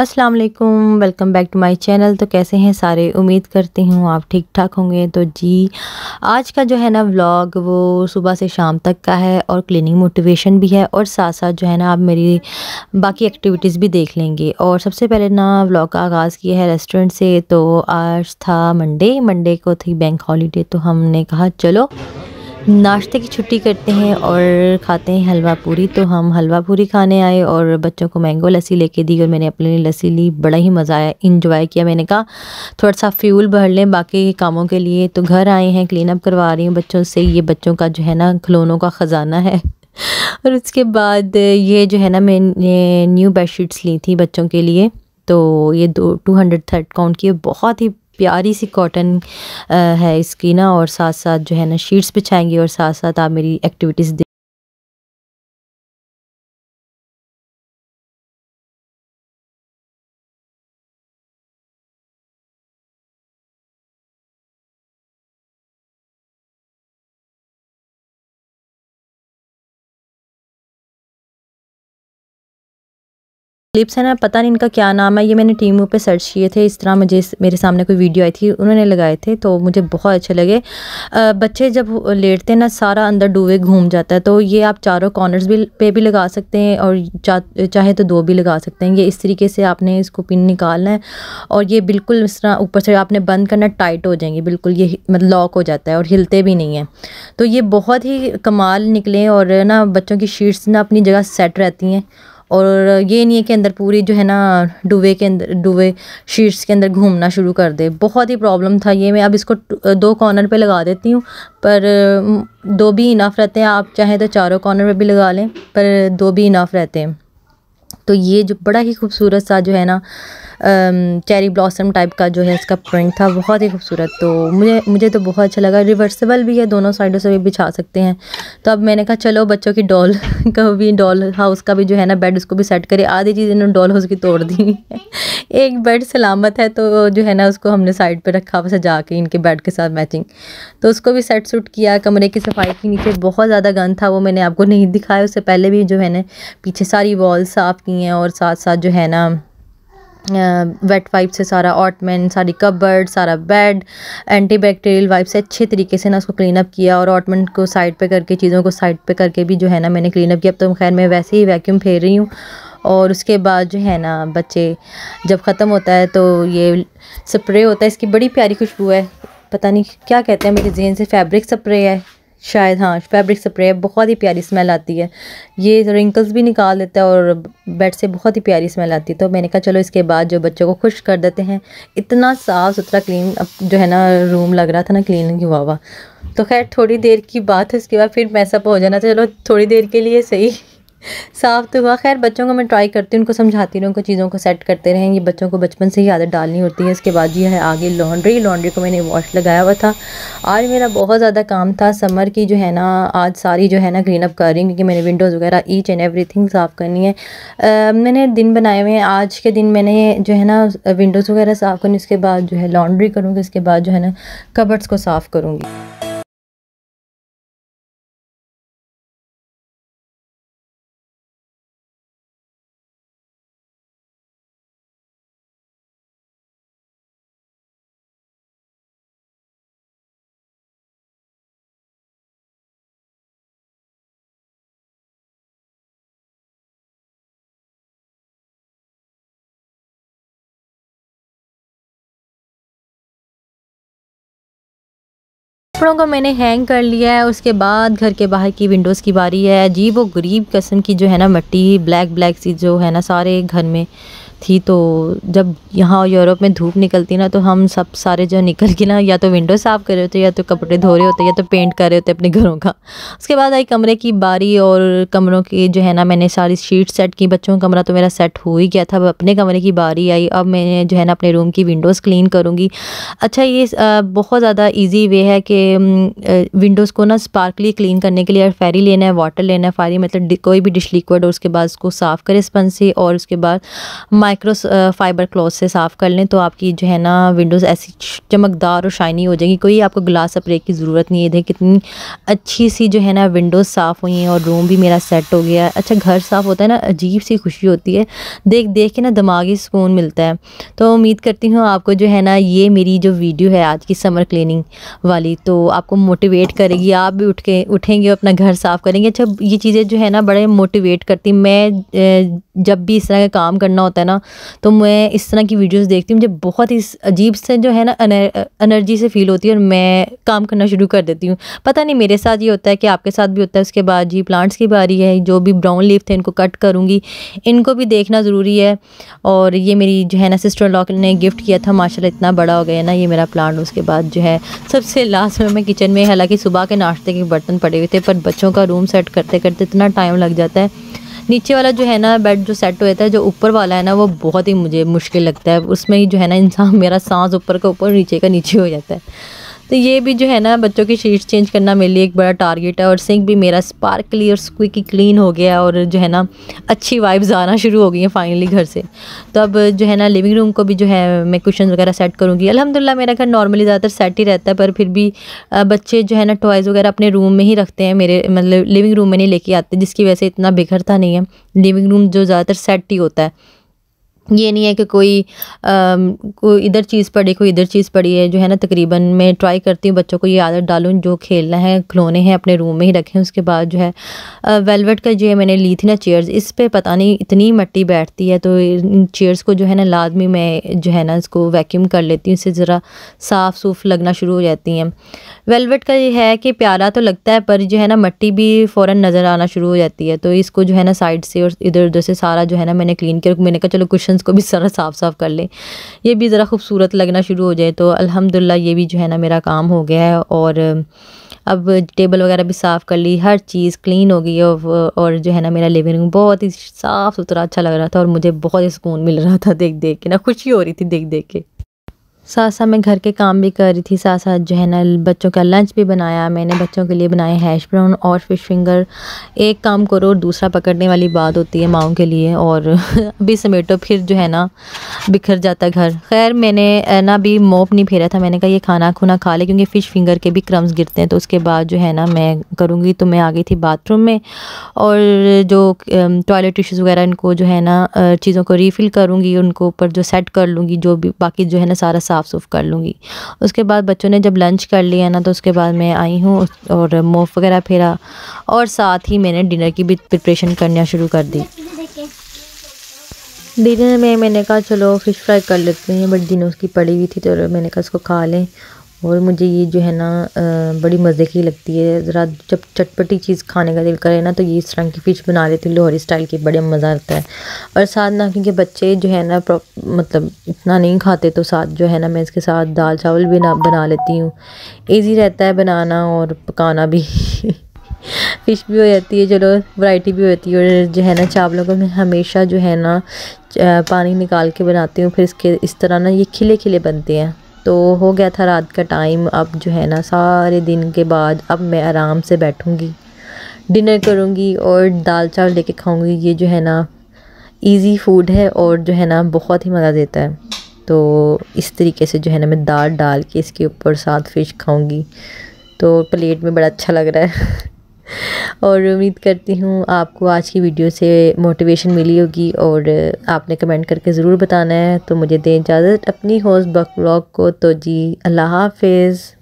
अस्सलाम वालेकुम welcome back to my channel तो कैसे हैं सारे? उम्मीद करती हूँ आप ठीक ठाक होंगे। तो जी, आज का जो है ना व्लॉग वो सुबह से शाम तक का है और क्लीनिंग मोटिवेशन भी है और साथ साथ जो है ना आप मेरी बाकी एक्टिविटीज़ भी देख लेंगे। और सबसे पहले ना व्लॉग का आगाज़ किया है रेस्टोरेंट से तो आज था मंडे मंडे को थी बैंक हॉलीडे तो हमने कहा, चलो नाश्ते की छुट्टी करते हैं और खाते हैं हलवा पूरी। तो हम हलवा पूरी खाने आए और बच्चों को मैंगो लस्सी लेके दी और मैंने अपने लिए लस्सी ली। बड़ा ही मज़ा आया इंजॉय किया मैंने कहा। थोड़ा सा फ्यूल भर लें बाकी कामों के लिए। तो घर आए हैं क्लीन अप करवा रही हूँ बच्चों से। ये बच्चों का जो है ना, खिलौनों का ख़जाना है। और उसके बाद ये जो है ना, मैंने न्यू बेडशीट्स ली थी बच्चों के लिए। तो ये दो टू हंड्रेड थर्ड काउंट की बहुत ही प्यारी सी कॉटन है इसकी ना और साथ साथ जो है ना शीट्स बिछाएँगे और साथ साथ आप मेरी एक्टिविटीज़ क्लिप्स है ना पता नहीं इनका क्या नाम है ये मैंने टीमू पे सर्च किए थे इस तरह मुझे मेरे सामने कोई वीडियो आई थी उन्होंने लगाए थे तो मुझे बहुत अच्छे लगे। आ, बच्चे जब लेटते हैं ना सारा अंदर डूबे घूम जाता है तो ये आप चारों कॉर्नर्स भी पे भी लगा सकते हैं और चा, चाहे तो दो भी लगा सकते हैं। ये इस तरीके से आपने इसको पिन निकालना है और ये बिल्कुल इस तरह ऊपर से आपने बंद करना टाइट हो जाएँगे बिल्कुल ये मतलब लॉक हो जाता है और हिलते भी नहीं हैं। तो ये बहुत ही कमाल निकले और ना बच्चों की शीट्स ना अपनी जगह सेट रहती हैं। और ये नहीं है कि अंदर पूरी जो है ना डुबे के अंदर, डुबे शीट्स के अंदर घूमना शुरू कर दे। बहुत ही प्रॉब्लम था ये। मैं अब इसको दो कॉर्नर पे लगा देती हूँ, पर दो भी इनाफ रहते हैं। आप चाहें तो चारों कॉर्नर पे भी लगा लें, पर दो भी इनाफ रहते हैं। तो ये जो बड़ा ही खूबसूरत सा जो है ना चेरी ब्लॉसम टाइप का जो है इसका प्रिंट था, बहुत ही खूबसूरत। तो मुझे मुझे तो बहुत अच्छा लगा। रिवर्सेबल भी है, दोनों साइडों से भी बिछा सकते हैं। तो अब मैंने कहा, चलो, बच्चों की डॉल का भी डॉल हाउस का भी जो है ना बेड उसको भी सेट करे आधी चीज़ इन्होंने डॉल हाउस की तोड़ दी एक बेड सलामत है तो जो है ना उसको हमने साइड पर रखा सजा के इनके बेड के साथ मैचिंग तो उसको भी सेट सूट किया, कमरे की सफ़ाई के नीचे बहुत ज़्यादा गंद था, वो मैंने आपको नहीं दिखाया। उससे पहले भी जो है ना, पीछे सारी वॉल साफ़ की हैं और साथ साथ जो है ना वेट वाइप से सारा ऑटमैन सारी कबर्ड सारा बेड एंटी बैक्टीरियल वाइप से अच्छे तरीके से ना उसको क्लीन अप किया और ऑटमैन को साइड पे करके, चीज़ों को साइड पे करके भी जो है ना मैंने क्लीन अप किया। अब तो खैर मैं वैसे ही वैक्यूम फेर रही हूँ और उसके बाद जो है ना बच्चे जब ख़त्म होता है तो ये स्प्रे होता है। इसकी बड़ी प्यारी खुशबू है। पता नहीं क्या कहते हैं, मेरे जहन से फैब्रिक स्प्रे है। शायद हाँ फैब्रिक स्प्रे बहुत ही प्यारी स्मेल आती है। ये रिंकल्स भी निकाल देता है और बेड से बहुत ही प्यारी स्मेल आती है। तो मैंने कहा, चलो इसके बाद जो बच्चों को खुश कर देते हैं, इतना साफ़ सुथरा क्लीन अब जो है ना रूम लग रहा था ना क्लीन हुआ हुआ। तो खैर, थोड़ी देर की बात है उसके बाद फिर मैसअप हो जाना था चलो थोड़ी देर के लिए सही। साफ़ तो हुआ। खैर बच्चों को मैं ट्राई करती हूँ उनको समझाती हूँ उनको चीज़ों को सेट करते रहें। ये बच्चों को बचपन से ही आदत डालनी होती है। इसके बाद ये है आगे लॉन्ड्री लॉन्ड्री को मैंने वॉश लगाया हुआ था। आज मेरा बहुत ज़्यादा काम था। समर की जो है ना आज सारी जो है ना क्लीन अप कर रही हूँ क्योंकि मैंने विंडोज़ वगैरह ईच एंड एवरी साफ़ करनी है। आ, मैंने दिन बनाए हुए हैं। आज के दिन मैंने जो है ना विंडोज़ वगैरह साफ़ करनी उसके बाद जो है लॉन्ड्री करूँगी उसके बाद जो है ना कबर्ड्स को साफ़ करूँगी। कपड़ों को मैंने हैंग कर लिया है, उसके बाद घर के बाहर की विंडोज़ की बारी है। अजीब वो गरीब कस्म की जो है ना, मट्टी ब्लैक ब्लैक सी जो है ना, सारे घर में थी तो जब यहाँ यूरोप में धूप निकलती ना तो हम सब सारे जो निकल के ना, या तो विंडो साफ़ कर रहे होते, या तो कपड़े धो रहे होते, या तो पेंट कर रहे होते अपने घरों का। उसके बाद आई कमरे की बारी, और कमरों की जो है ना, मैंने सारी शीट सेट की। बच्चों का कमरा तो मेरा सेट हो ही गया था, अब अपने कमरे की बारी आई। अब मैंने जो है ना, अपने रूम की विंडोज़ क्लीन करूँगी। अच्छा ये बहुत ज़्यादा ईजी वे है कि विंडोज़ को ना स्पार्कली क्लीन करने के लिए फेरी लेना है वाटर लेना है। फारी मतलब कोई भी डिश लिक्विड और उसके बाद उसको साफ़ करें स्पंज से, और उसके बाद माइक्रो फाइबर क्लॉथ से साफ़ कर लें तो आपकी जो है ना विंडोज़ ऐसी चमकदार और शाइनी हो जाएगी। कोई आपको ग्लास स्प्रे की ज़रूरत नहीं है। देखें कितनी अच्छी सी जो है ना विंडोज़ साफ़ हुई हैं और रूम भी मेरा सेट हो गया है। अच्छा घर साफ़ होता है ना, अजीब सी खुशी होती है। देख देख के ना दिमागी सुकून मिलता है। तो उम्मीद करती हूँ आपको जो है ना ये मेरी जो वीडियो है आज की समर क्लीनिंग वाली तो आपको मोटिवेट करेगी। आप भी उठ के, उठेंगे अपना घर साफ़ करेंगे। अच्छा ये चीज़ें जो है ना बड़े मोटिवेट करती मैं जब भी इस तरह का काम करना होता है ना तो मैं इस तरह की वीडियोस देखती हूँ, मुझे बहुत ही अजीब से जो है ना एनर्जी से फील होती है और मैं काम करना शुरू कर देती हूँ। पता नहीं, मेरे साथ ये होता है कि आपके साथ भी होता है, उसके बाद जी प्लांट्स की बारी है, जो भी ब्राउन लीफ थे, इनको कट करूँगी। इनको भी देखना ज़रूरी है और ये मेरी जो है ना सिस्टर लॉक ने गिफ्ट किया था माशा इतना बड़ा हो गया ना, ये मेरा प्लांट उसके बाद जो है, सबसे लास्ट में मैं किचन में, हालाँकि सुबह के नाश्ते के बर्तन पड़े हुए थे, पर बच्चों का रूम सेट करते करते इतना टाइम लग जाता है। नीचे वाला जो है ना बेड जो सेट होता है जो ऊपर वाला है ना, वो बहुत ही मुझे मुश्किल लगता है। उसमें ही जो है ना इंसान मेरा सांस ऊपर का ऊपर, नीचे का नीचे हो जाता है। तो ये भी जो है ना, बच्चों की शीट्स चेंज करना मेरे लिए एक बड़ा टारगेट है और सिंक भी मेरा स्पार्कली और स्क्विकी क्लीन हो गया और जो है ना, अच्छी वाइब्स आना शुरू हो गई हैं फाइनली घर से। तो अब जो है ना लिविंग रूम को भी जो है मैं क्वेश्चन वगैरह सेट करूँगी। अलहमदिल्ला, मेरा घर नॉर्मली ज़्यादातर सेट ही रहता है, पर फिर भी बच्चे जो है ना टॉयज़ वगैरह अपने रूम में ही रखते हैं। मेरे मतलब लिविंग रूम में नहीं लेके आते, जिसकी वजह से इतना बिखरता नहीं है। लिविंग रूम जो ज़्यादातर सेट ही होता है। ये नहीं है कि कोई कोई इधर चीज़ पड़ी, कोई इधर चीज़ पड़ी है, जो है ना, तकरीबन मैं ट्राई करती हूँ बच्चों को ये आदत डालूँ, जो खेलना है, खिलौने हैं, अपने रूम में ही रखें, उसके बाद जो है वेलवेट का जो है मैंने ली थी ना चेयर्स इस पर पता नहीं इतनी मट्टी बैठती है तो इन चेयर्स को जो है ना लाजमी मैं जो है ना इसको वैक्यूम कर लेती हूँ, इससे ज़रा साफ़ सूफ लगना शुरू हो जाती हैं। वेलवेट का ये है कि प्यारा तो लगता है, पर जो है ना मट्टी भी फ़ौर नज़र आना शुरू हो जाती है तो इसको जो है ना साइड से और इधर उधर से सारा जो है ना मैंने क्लीन किया, मैंने कहा चलो कुशन को भी सारा साफ़ साफ़ कर लें। ये भी ज़रा खूबसूरत लगना शुरू हो जाए तो अल्हम्दुलिल्लाह ये भी जो है ना मेरा काम हो गया है और अब टेबल वगैरह भी साफ़ कर ली, हर चीज़ क्लीन हो गई है और जो है ना मेरा लिविंग रूम बहुत ही साफ़ सुथरा अच्छा लग रहा था और मुझे बहुत ही सुकून मिल रहा था देख देख के, ना खुशी हो रही थी देख देख के। साथ साथ मैं घर के काम भी कर रही थी। साथ साथ जो है ना, बच्चों का लंच भी बनाया मैंने, बच्चों के लिए बनाए हैश ब्राउन और फ़िश फिंगर एक काम करो और दूसरा पकड़ने वाली बात होती है माओ के लिए और अभी समेटो, फिर जो है ना, बिखर जाता घर। खैर, मैंने ना भी मोप नहीं फेरा था, मैंने कहा ये खाना खुना खा ले, क्योंकि फ़िश फिंगर के भी क्रम्स गिरते हैं तो उसके बाद जो है ना, मैं करूँगी तो मैं आ गई थी बाथरूम में और जो टॉयलेट टिश्यूज़ वगैरह, इनको जो है ना चीज़ों को रीफ़िल करूँगी, उनको ऊपर जो सेट कर लूँगी, जो भी, बाकी जो है ना सारा साफ़ सूफ कर लूँगी। उसके बाद बच्चों ने जब लंच कर लिया ना तो उसके बाद मैं आई हूँ और मोफ वगैरह फेरा और साथ ही मैंने डिनर की भी प्रिपरेशन करना शुरू कर दी। डिनर में मैंने कहा, चलो फ़िश फ्राई कर लेते हैं बट दिनों उसकी पड़ी हुई थी तो मैंने कहा उसको खा लें। और मुझे ये जो है ना बड़ी मज़े की लगती है। ज़रा जब चटपटी चीज़ खाने का दिल करे ना तो ये इस तरह की फ़िश बना लेती हूँ, लोहरी स्टाइल की, बड़े मज़ा आता है। और साथ ना, क्योंकि बच्चे जो है ना मतलब इतना नहीं खाते तो साथ जो है ना, मैं इसके साथ दाल चावल भी ना बना लेती हूँ। ईज़ी रहता है बनाना और पकाना भी। फ़िश भी हो जाती है, चलो वैरायटी भी होती है। और जो है ना, चावलों को मैं हमेशा जो है ना पानी निकाल के बनाती हूँ, फिर इसके, इस तरह ना, ये खिले खिले बनते हैं। तो हो गया था रात का टाइम। अब जो है ना, सारे दिन के बाद अब मैं आराम से बैठूँगी, डिनर करूँगी और दाल चावल लेके खाऊँगी। ये जो है ना इजी फ़ूड है और जो है ना, बहुत ही मज़ा देता है। तो इस तरीके से जो है ना, मैं दाल डाल के इसके ऊपर साथ फ़िश खाऊँगी। तो प्लेट में बड़ा अच्छा लग रहा है। और उम्मीद करती हूँ आपको आज की वीडियो से मोटिवेशन मिली होगी और आपने कमेंट करके ज़रूर बताना है। तो मुझे दें इजाज़त अपनी होस्ट बक ब्लॉग को। तो जी, अल्लाह हाफिज़।